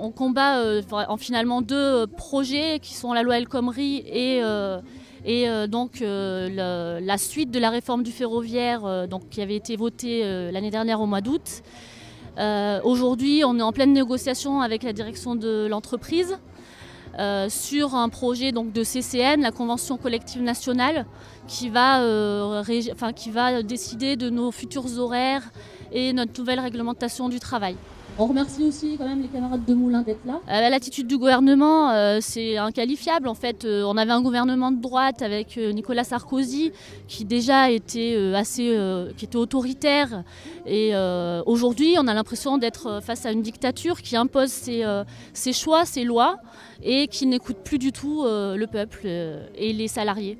On combat euh, en finalement deux projets qui sont la loi El Khomri et, euh, euh, donc la suite de la réforme du ferroviaire qui avait été votée l'année dernière au mois d'août. Aujourd'hui, on est en pleine négociation avec la direction de l'entreprise. Euh, sur un projet de CCN, la Convention collective nationale, euh, qui va décider de nos futurs horaires et notre nouvelle réglementation du travail. On remercie aussi quand même les camarades de Moulin d'être là. Euh, L'attitude du gouvernement, euh, c'est inqualifiable. En fait, euh, on avait un gouvernement de droite avec euh, Nicolas Sarkozy qui déjà était assez, qui était autoritaire. Et aujourd'hui, on a l'impression d'être face à une dictature qui impose ses, ses, choix, ses lois et qui n'écoute plus du tout le peuple et les salariés.